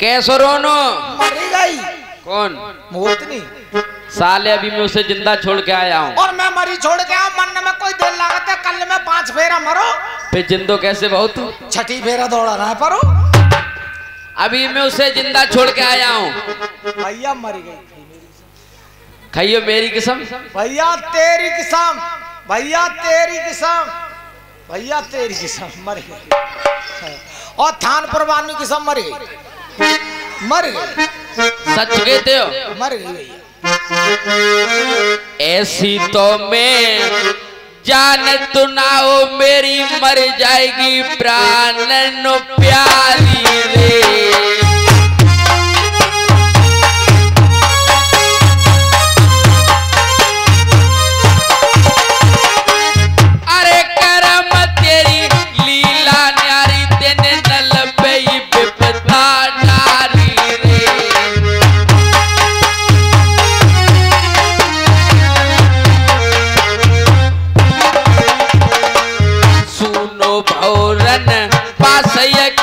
कैसो रोनो मरी गई। कौन? मोतनी साले अभी मैं उसे ज़िंदा छोड़ के आया हूँ। और मैं मरी छोड़ के आऊँ मन में कोई देर लागत है कल में पाँच फेरा मरो। फिर जिंदो कैसे बहुत छठी फेरा दौड़ा रहा है परो अभी मैं उसे ज़िंदा छोड़ के आया हूँ। भैया मरी गई। खाइयो मेरी कसम। भैया तेरी किस्म। भैया तेरी किस्म। भैया तेरी किस्म मर गई। और थान परवानी किस्म मर गई। मर गई। सच कहते हो? मर गई। ऐसी तो मैं जान तू ना हो मेरी मर जाएगी प्राणन प्यारी रे। Yeah.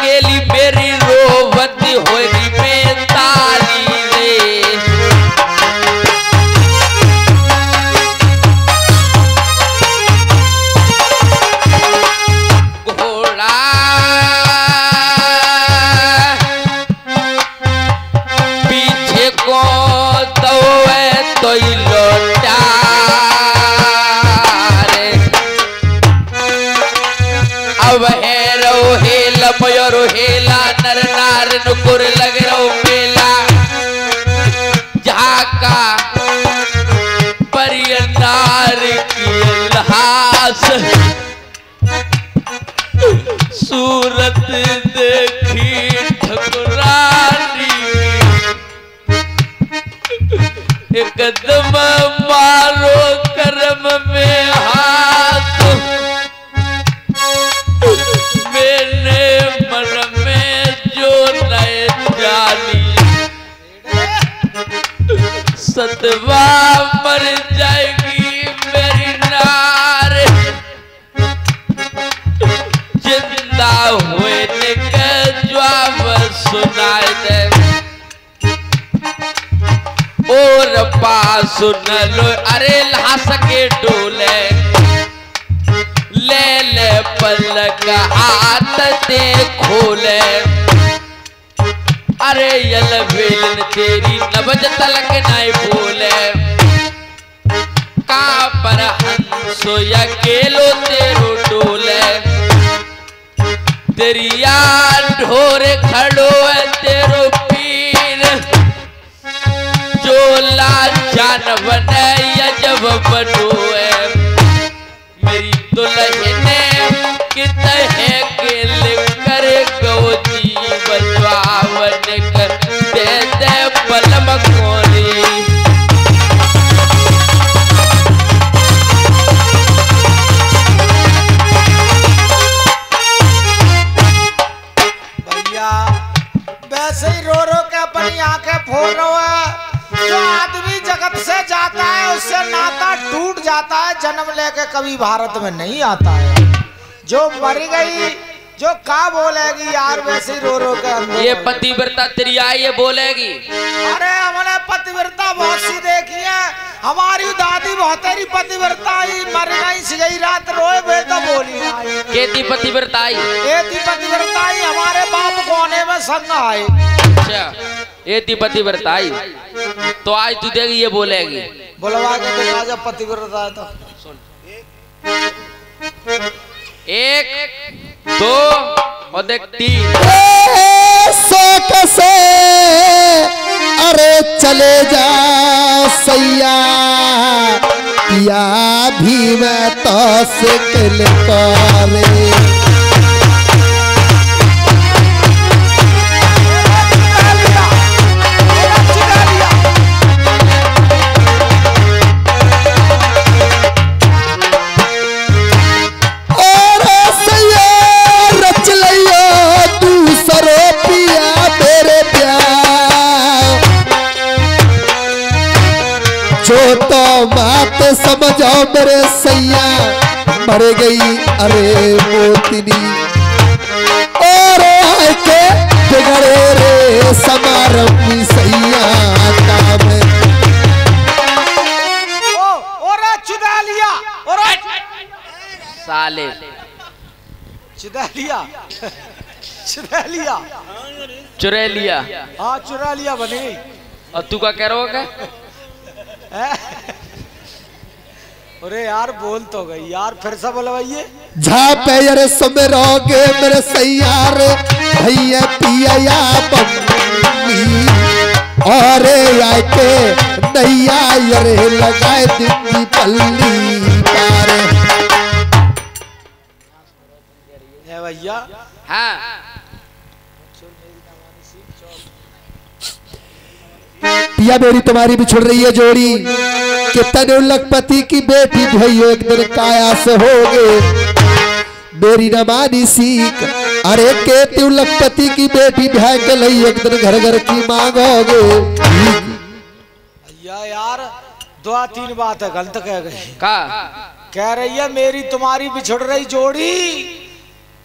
हेला नर नार नुकुर लग रो मेला। झाका परिय नार की लाश सूरत देखी ठकुरानी। एकदम मारो कर्म में हाथ सतवा मर जाएगी मेरी नार। ज़िंदा हुए जवाब सुनाए दे। और पास सुन लो। अरे हंस के डोले। ले ले पलक हाथ दे खोले। अरे यल बेलन तेरी नबज तलक नहीं बोले। का पर हंसो अकेलो तेरो डोले तेरी ढोर खड़ो है तेरो पीर जो लाचान बने यजब बनो फोड़ रहा है जो आदमी जगत से जाता है उससे नाता टूट जाता है जन्म लेके कभी भारत में नहीं आता है। जो मर गई जो का बोलेगी यार वैसे रो रो के अंदर। ये पतिव्रता तेरी आई ये बोलेगी। अरे हमने पतिव्रता बहुत सी देखी है। हमारी दादी बहुत तेरी पतिव्रता ही मर गई सिगई रात रोए बे तो बोली केती पतिव्रता आई? थी पतिव्रता ही हमारे बाप कोने में संग आए अच्छा। ये थी पतिव्रता आई तो आज तू देगी ये बोलेगी। बुलवा के दिखा जब पतिव्रता है तो। एक दो और देख तीन। सो कसे? अरे चले जा सैया। पिया भी मैं तो से कल करे। मेरे सैया मर गई अरे मोतिनी। और के बिगड़े रे समारंभ सैया साले। चुदा लिया चुरा लिया। चुरा लिया। हाँ चुरा लिया बने और तू क्या कह रहा होगा? अरे यार बोल तो गई यार फिर से बोलवाइए। झापे अरे सुमरोगे मेरे सैयार भैया पिया या बम्मी और आए के नैया अरे लगाए दिखी पल्ली पार। है भैया हाँ। पिया मेरी तुम्हारी बिछुड़ रही है जोड़ी। कि तनु लखपति की बेटी भैया एक दिन काया से होगे मेरी न मानी सीख। अरे के तू लखपति की बेटी भय के लई एक दिन घर घर की मांगोगे भैया यार दो तीन बात है गलत कह गई का? कह रही है मेरी तुम्हारी बिछुड़ रही जोड़ी।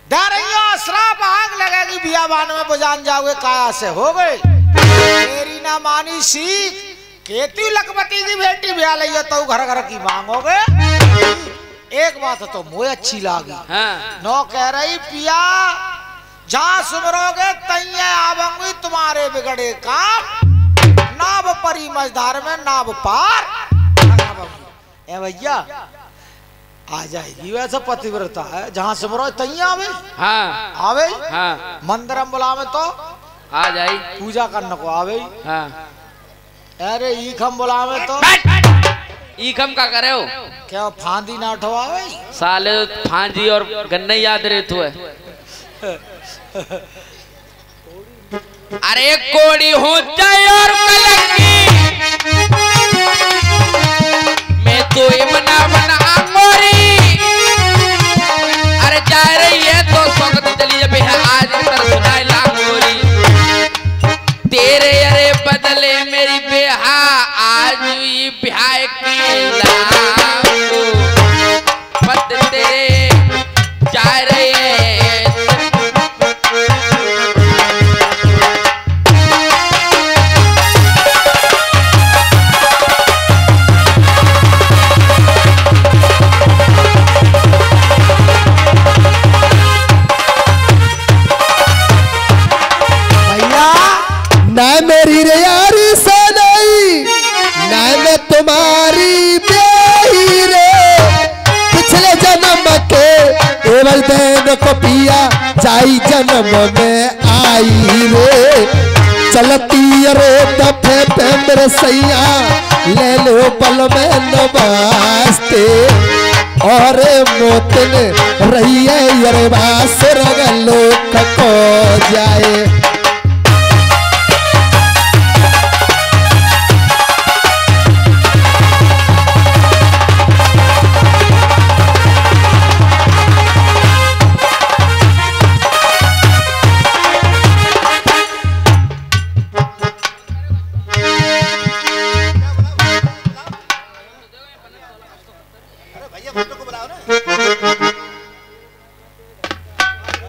दे रही हो श्राप आग लगेगी बिया बान में बुझान जाओगे काया से हो गए। मेरी ना मानी सीख केती लखपति की बेटी ब्याह लई तो घर घर की मांगोगे एक बात तो मुझे अच्छी लागी। हाँ। नो कह रही पिया जहाँ सुमरोगे तैये आबंगी तुम्हारे बिगड़े काम। नाव परी मझधार में नाव पार। ए भैया आ जाएगी वैसे पतिव्रता है? जहाँ सुमरो तैये आवे। हाँ। आवे? हाँ। मंदिर में बुलावे तो। आ जाई। पूजा करने को आवे। हाँ। अरे ईखम हम बुलावे तो। ईखम का करे हो? क्या फांदी ना उठवावे साले फांजी और गन्ने याद रहे तू है अरे कोड़ी हो जाए और कलंगी la. केवल देन को जाई जन्म में आई रे। चलती रे दफे पे मेरे सैया, ले लो पल में नवास्ते और मोतन रही है यरे बास रगलो को जाए।